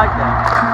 like that.